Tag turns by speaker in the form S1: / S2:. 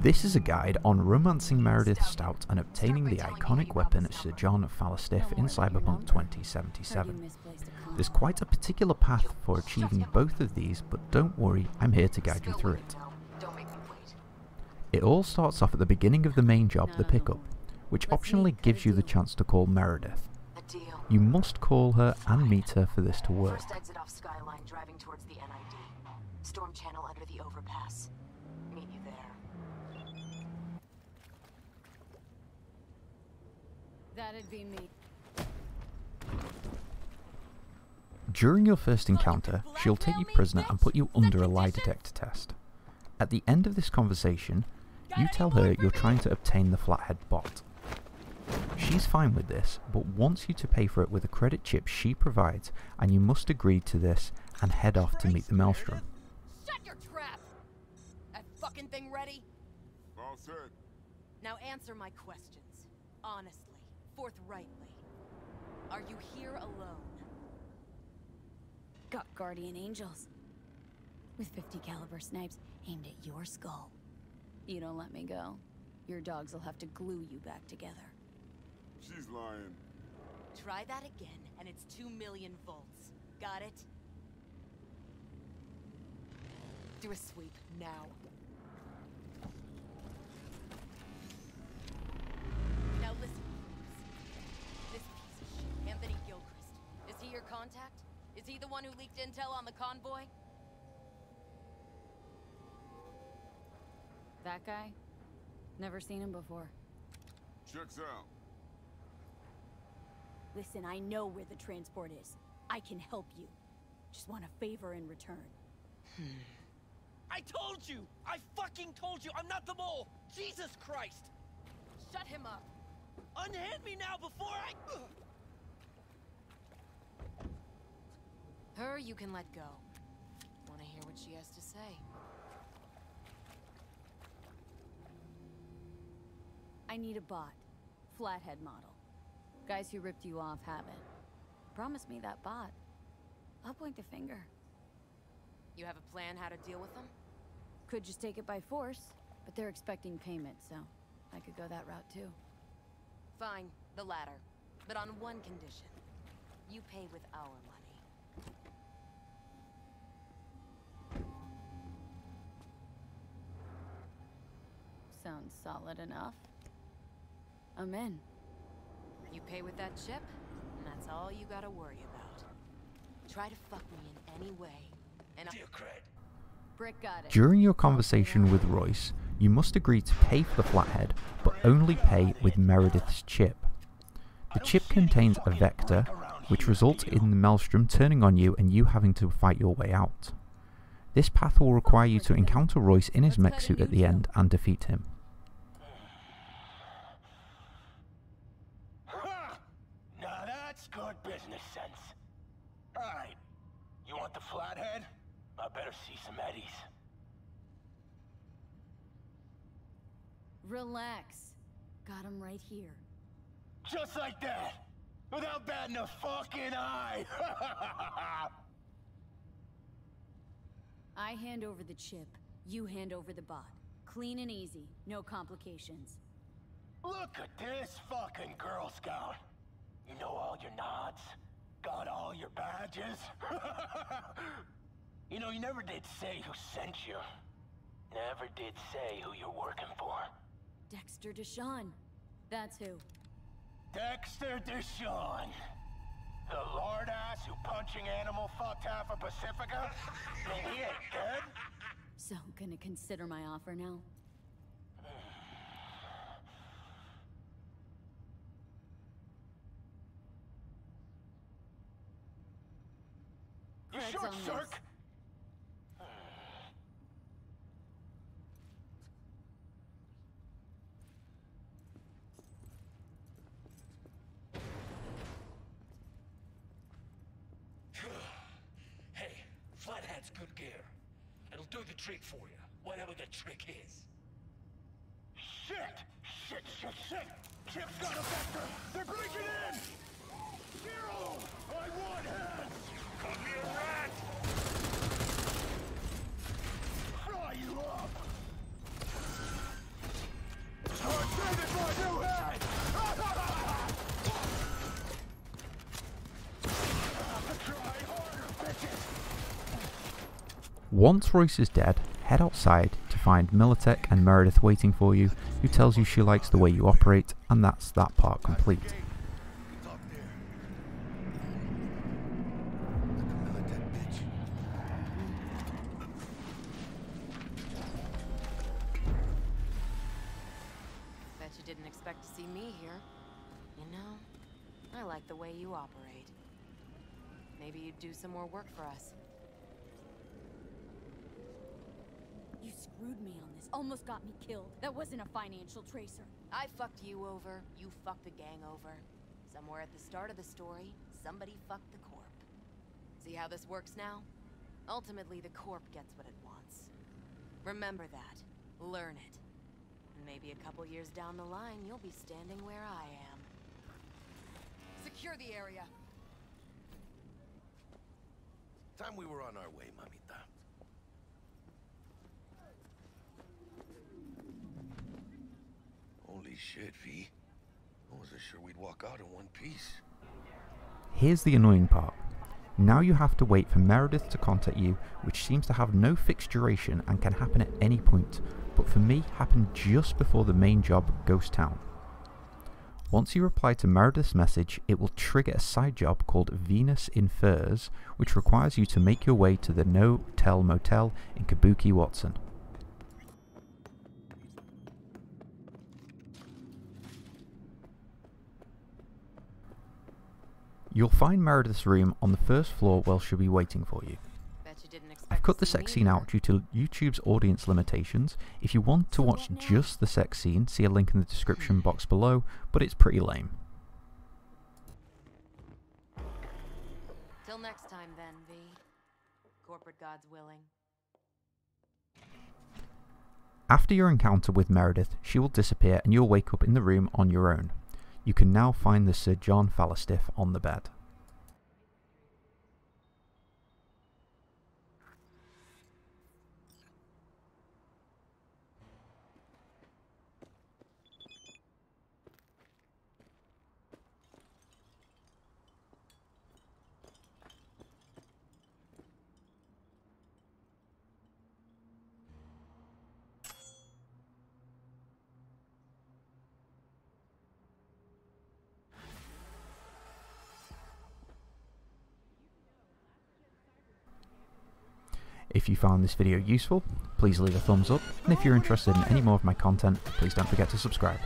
S1: This is a guide on romancing Meredith Stout and obtaining the iconic weapon Sir John Phallustiff in Cyberpunk 2077. There's quite a particular path for achieving both of these, but don't worry, I'm here to guide you through it. It all starts off at the beginning of the main job, the pickup, which optionally gives you the chance to call Meredith. You must call her and meet her for this to work.
S2: Exit off Skyline, driving towards the NID. Storm channel under the overpass. Meet you there.
S3: That'd be me.
S1: During your first encounter, she'll take you prisoner and put you under a lie detector test. At the end of this conversation, you tell her you're trying to obtain the Flathead bot. She's fine with this, but wants you to pay for it with a credit chip she provides, and you must agree to this and head off to meet the Maelstrom.
S3: Shut your trap! That fucking thing ready?
S4: All set.
S3: Now answer my questions. Honestly, forthrightly. Are you here alone?
S5: Got guardian angels. With 50 caliber snipes aimed at your skull. You don't let me go. Your dogs will have to glue you back together.
S4: She's lying.
S3: Try that again, and it's two million volts. Got it? Do a sweep, now. He the one who leaked intel on the convoy?
S5: That guy? Never seen him before.
S4: Checks out.
S5: Listen, I know where the transport is. I can help you. Just want a favor in return.
S6: I told you! I fucking told you! I'm not the mole! Jesus Christ!
S3: Shut him up!
S6: Unhand me now before I...
S3: Her you can let go. Wanna hear what she has to say?
S5: I need a bot. Flathead model. Guys who ripped you off have it. Promise me that bot. I'll point the finger.
S3: You have a plan how to deal with them?
S5: Could just take it by force, but they're expecting payment, so I could go that route too.
S3: Fine, the latter. But on one condition. You pay with our money.
S5: Sounds solid enough. I'm in.
S3: You pay with that chip, and that's all you gotta worry about. Try to fuck me in any way, and I-
S6: Dear Cred.
S5: Brick got it.
S1: During your conversation with Royce, you must agree to pay for the Flathead, but only pay with Meredith's chip. The chip contains a vector, which results in the Maelstrom turning on you and you having to fight your way out. This path will require you to encounter Royce in his mech suit at the end and defeat him.
S7: Ha! Now that's good business sense. Alright, you want the flathead? I better see some eddies.
S5: Relax. Got him right here.
S7: Just like that! Without batting a fucking eye!
S5: I hand over the chip. You hand over the bot. Clean and easy. No complications.
S7: Look at this fucking Girl Scout! You know all your nods? Got all your badges? you know, you never did say who sent you. Never did say who you're working for.
S5: Dexter DeShawn. That's who.
S7: Dexter DeShawn. The lord ass who punching animal fucked half of Pacifica? Mean he ain't dead?
S5: So, gonna consider my offer now?
S7: You short
S5: on
S6: good gear. It'll do the trick for you, whatever the trick is.
S7: Shit! Shit, shit, shit! Chip's got a vector! They're breaking in! Zero! I want hands! Come here, rat!
S1: Once Royce is dead, head outside to find Militech and Meredith waiting for you, who tells you she likes the way you operate, and that's that part complete.
S3: Bet you didn't expect to see me here. You know, I like the way you operate. Maybe you'd do some more work for us.
S5: You screwed me on this. Almost got me killed. That wasn't a financial tracer.
S3: I fucked you over, you fucked the gang over. Somewhere at the start of the story, somebody fucked the Corp. See how this works now? Ultimately, the Corp gets what it wants. Remember that. Learn it. And maybe a couple years down the line, you'll be standing where I am.
S8: Secure the area.
S9: Time we were on our way, mamita. Holy shit, V. I wasn't sure we'd walk out in one piece.
S1: Here's the annoying part. Now you have to wait for Meredith to contact you, which seems to have no fixed duration and can happen at any point, but for me happened just before the main job, Ghost Town. Once you reply to Meredith's message, it will trigger a side job called Venus in Furs, which requires you to make your way to the No Tell Motel in Kabuki Watson. You'll find Meredith's room on the first floor while she'll be waiting for you.
S3: You
S1: I've cut the sex scene out due to YouTube's audience limitations. If you want to watch just the sex scene, see a link in the description hmm. box below, but it's pretty lame.
S3: Till next time then, V. Corporate gods willing.
S1: After your encounter with Meredith, she will disappear and you'll wake up in the room on your own. You can now find the Sir John Phallustiff on the bed. If you found this video useful, please leave a thumbs up, and if you're interested in any more of my content, please don't forget to subscribe.